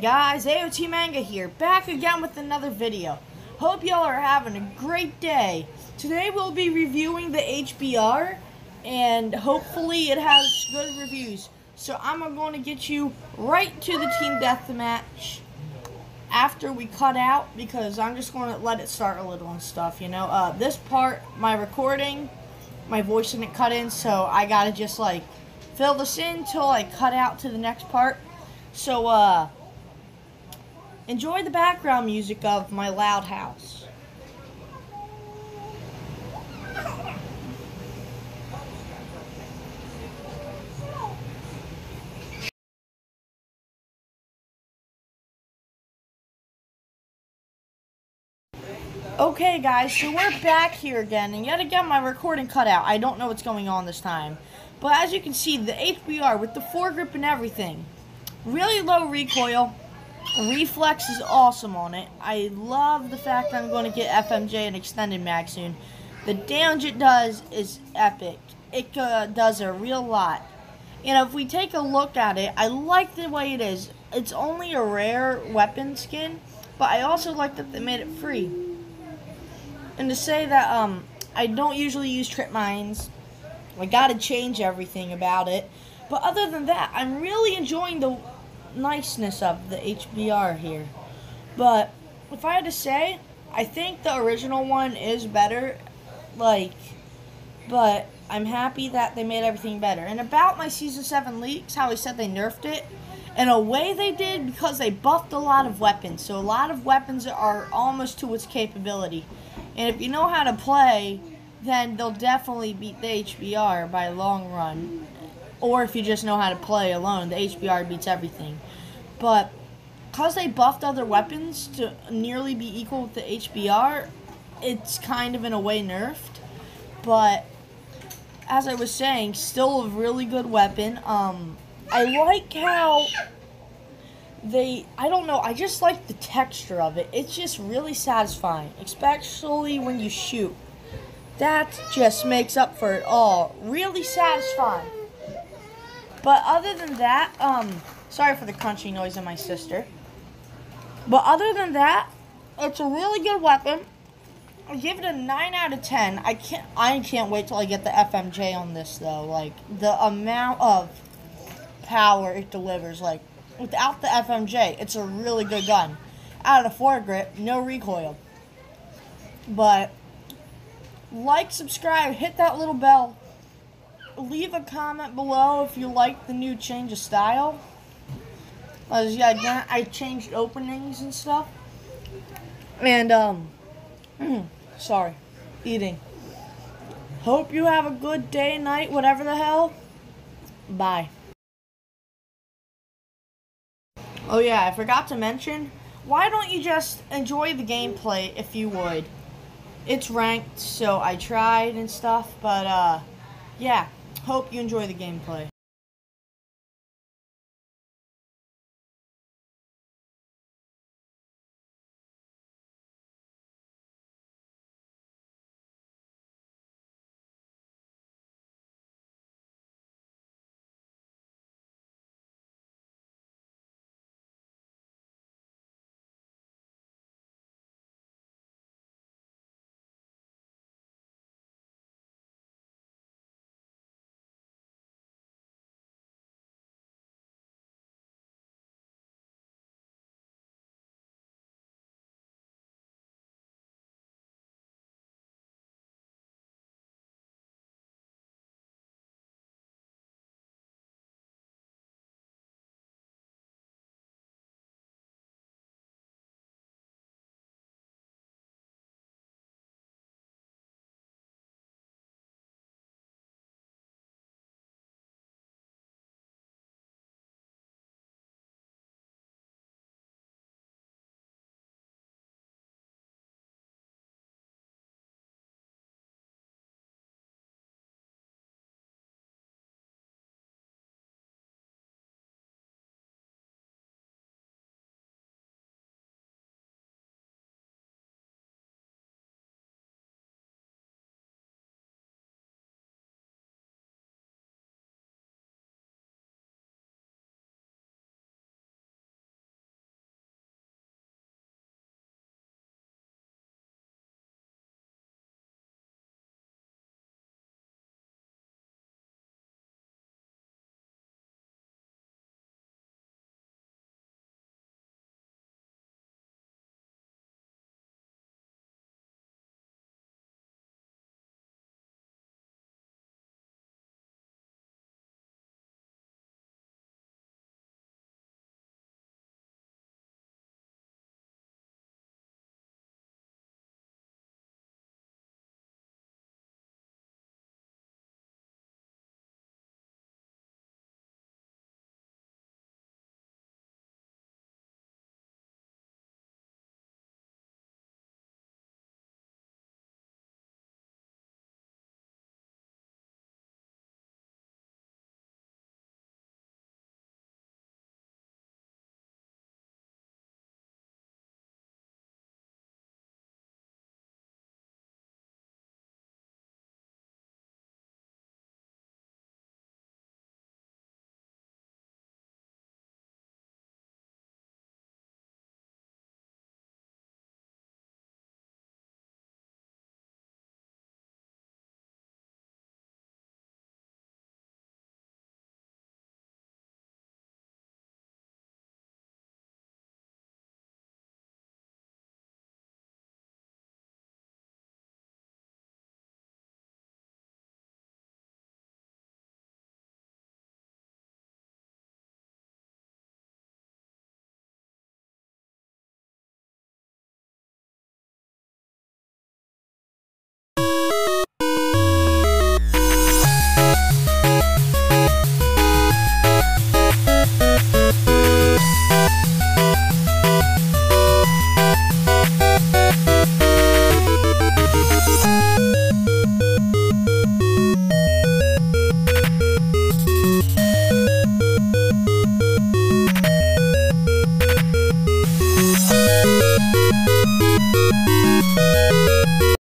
Guys, AOT Manga here, back again with another video. Hope y'all are having a great day. Today we'll be reviewing the HBR, and hopefully it has good reviews. So I'm going to get you right to the Team Deathmatch after we cut out, because I'm just going to let it start a little and stuff, you know. Uh, this part, my recording, my voice didn't cut in, so I gotta just like fill this in till I cut out to the next part. So, uh, enjoy the background music of my loud house. Okay, guys, so we're back here again, and yet again, my recording cut out. I don't know what's going on this time. But as you can see, the HBR with the foregrip and everything, really low recoil. Reflex is awesome on it. I love the fact I'm going to get FMJ and extended mag soon. The damage it does is epic. It uh, does a real lot. And if we take a look at it, I like the way it is. It's only a rare weapon skin, but I also like that they made it free. And to say that um, I don't usually use trip mines, I gotta change everything about it. But other than that, I'm really enjoying the niceness of the HBR here. But if I had to say, I think the original one is better. Like, but I'm happy that they made everything better. And about my Season 7 leaks, how I said they nerfed it, in a way they did because they buffed a lot of weapons. So a lot of weapons are almost to its capability. And if you know how to play, then they'll definitely beat the HBR by long run. Or if you just know how to play alone, the HBR beats everything. But because they buffed other weapons to nearly be equal with the HBR, it's kind of in a way nerfed. But as I was saying, still a really good weapon. Um, I like how they I don't know, I just like the texture of it. It's just really satisfying, especially when you shoot. That just makes up for it all. Really satisfying. But other than that, um, sorry for the crunchy noise of my sister. But other than that, it's a really good weapon. I give it a 9 out of 10. I can't I can't wait till I get the FMJ on this though. Like the amount of power it delivers like without the FMJ, it's a really good gun. Out of the grip, no recoil. But like, subscribe, hit that little bell. Leave a comment below if you like the new change of style. As yeah, I changed openings and stuff. And um, sorry, eating. Hope you have a good day, night, whatever the hell. Bye. Oh yeah, I forgot to mention, why don't you just enjoy the gameplay if you would? It's ranked, so I tried and stuff, but uh, yeah, hope you enjoy the gameplay.